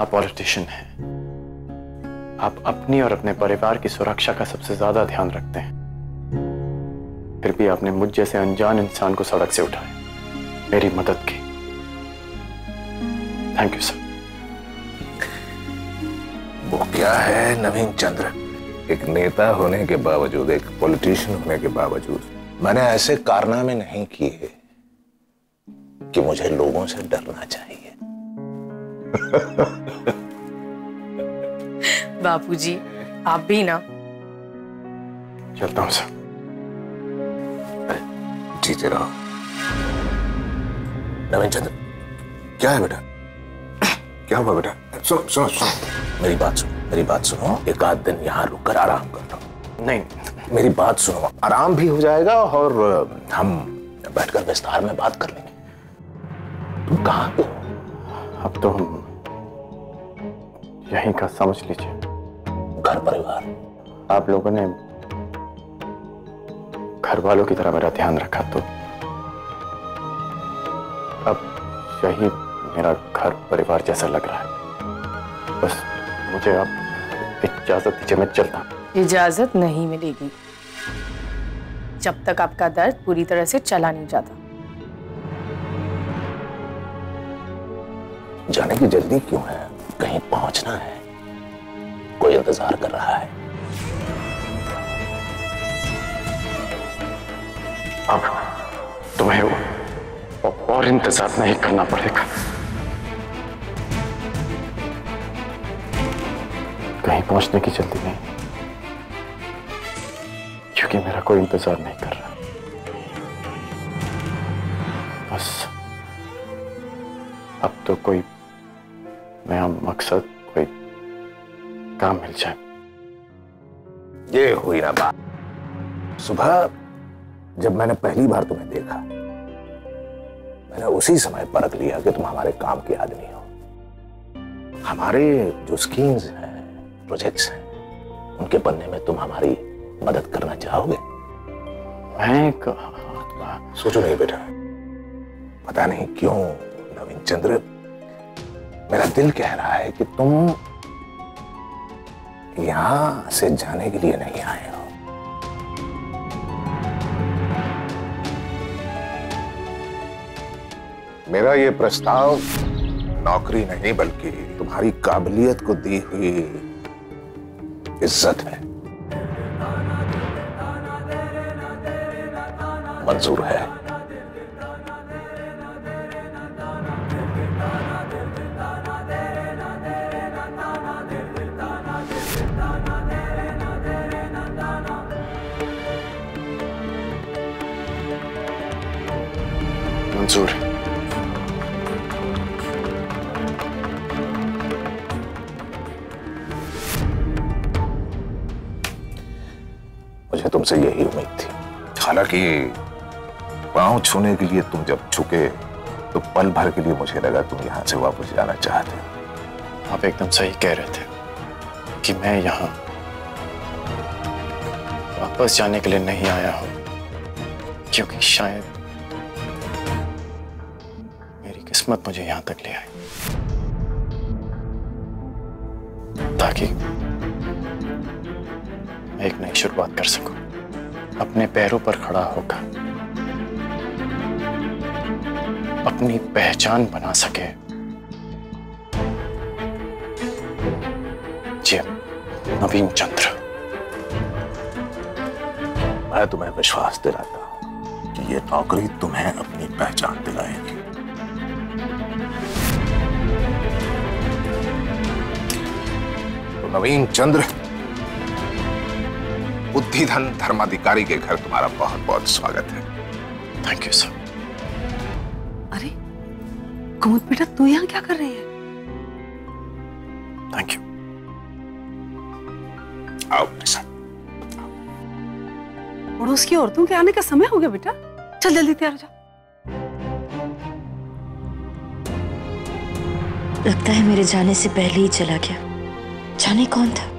आप पॉलिटिशियन हैं। आप अपनी और अपने परिवार की सुरक्षा का सबसे ज़्यादा ध्यान रखते हैं। फिर भी आपने मुझ जैसे अनजान इंसान को सड़क से उठाया। मेरी मदद की। थैंक यू सर वो क्या है, नवीन चंद्र? एक नेता होने के बावजूद, एक पॉलिटिशियन होने के बावजूद, मैंने ऐसे कारनामे नहीं किए कि मुझे लोगों से डरना चाहिए। बापूजी आप भी ना। चलता हूँ सर। जीते रहो नवीन चंद्र क्या है बेटा? क्या हुआ बेटा? सुनो सुनो सुनो मेरी बात सुनो मेरी बात सुनो। एक आध दिन यहाँ रुक कर आराम करता लो नहीं मेरी बात सुनो। आराम भी हो जाएगा और हम बैठकर विस्तार में बात कर लेंगे। तुम कहाँ हो? अब तो हम यहीं का समझ लीजिए। घर परिवार। आप लोगों ने घर वालों की तरह मेरा ध्यान रखा तो। अब यही मेरा घर परिवार जैसा लग रहा है। बस मुझे आप इजाज़त दीजिए मैं चलता इजाज़त नहीं मिलेगी। जब तक आपका दर्द पूरी तरह से चला नहीं जाता। जाने की जल्दी क्यों है? कहीं पहुँचना है। कोई इंतज़ार कर रहा है। अब तुम्हें और इंतज़ार नहीं करना पड़ेगा। कहीं पहुँचने की जल्दी नहीं। क्योंकि मेरा कोई इंतज़ार नहीं कर रहा। बस। अब तो कोई नया मकसद कोई काम मिल जाए। ये हुई ना बात। सुबह जब मैंने पहली बार तुम्हें देखा, मैंने उसी समय परख लिया कि तुम हमारे काम के आदमी हो। हमारे जो स्कीम्स हैं प्रोजेक्ट्स हैं, उनके बनने में तुम हमारी मदद करना चाहोगे? मैं सोचो नहीं बेटा। पता नहीं क्यों नवीन चंद्र मेरा दिल कह रहा है कि तुम यहाँ से जाने के लिए नहीं आए हो। मेरा ये प्रस्ताव नौकरी नहीं, बल्कि तुम्हारी काबिलियत को दी हुई इज़्ज़त है। मंजूर है। मंजूर मुझे तुमसे यही उम्मीद थी। हालाँकि पाँव छूने के लिए तुम जब झुके तो पल भर के लिए मुझे लगा तुम यहाँ से वापस जाना चाहते हो। आप एकदम सही कह रहे थे कि मैं यहाँ वापस जाने के लिए नहीं आया हूँ क्योंकि शायद मेरी किस्मत मुझे यहाँ तक ले आई। ताकि मैं एक नई शुरुआत कर सकूँ। अपने पैरों पर खड़ा होकर अपनी पहचान बना सके। जी नवीन चंद्र। मैं तुम्हें विश्वास दिलाता हूँ कि ये नौकरी तुम्हें अपनी पहचान नवीन चंद्र। बुद्धिधन धर्माधिकारी के घर तुम्हारा बहुत बहुत स्वागत है। थैंक यू सर अरे कुमुद बेटा तू यहाँ क्या कर रही है? थैंक यू आओ मेरे साथ। पड़ोस की औरतों के आने का समय हो गया बेटा। चल जल्दी तैयार हो जा। लगता है मेरे जाने से पहले ही चला गया। जाने कौन था?